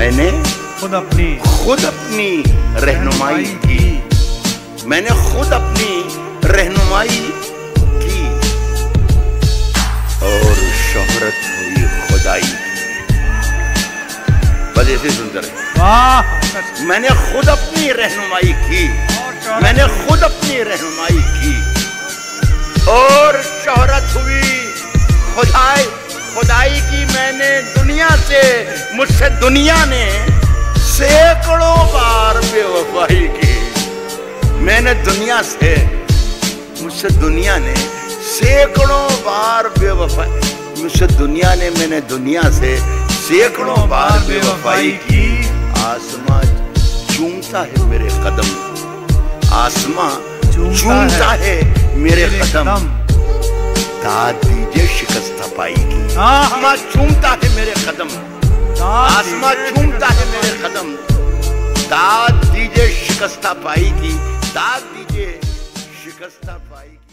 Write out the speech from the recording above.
میں نے خود اپنی خود اپنی رہنمائی کی۔ میں نے خود اپنی رہنمائی کی۔ اور شہرت ہوئی خدائی بس ایسے سنتے رہے واہ۔ میں نے خود اپنی رہنمائی کی۔ میں نے خود اپنی رہنمائی کی۔ اور شہرت ہوئی خدائی خدائی کی میں نے دنیا سے مجھ سے دنیا نے سینکڑوں بار بے وفائی کی۔ میں نے دنیا سے مجھ سے دنیا نے سینکڑوں بار بے وفائی مجھ سے دنیا نے میں نے دنیا سے سینکڑوں بار بے وفائی کی۔ آسماں چومتا ہے میرے قدم۔ آسماں چومتا ہے میرے قدم۔ داد دیجیے شکستہ پائی کی۔ آسماں چومتا ہے میرے قدم۔ آسماں چومتا ہے میرے قدم۔ داد دیجیے شکستہ پائی کی۔ داد دیجیے شکستہ پائی کی۔